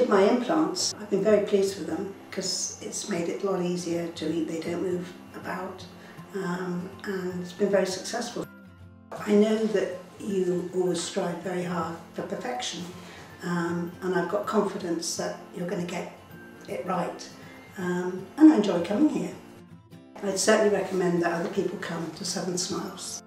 did my implants, I've been very pleased with them because it's made it a lot easier to eat, they don't move about um, and it's been very successful. I know that you always strive very hard for perfection um, and I've got confidence that you're going to get it right um, and I enjoy coming here. I'd certainly recommend that other people come to Southern Smiles.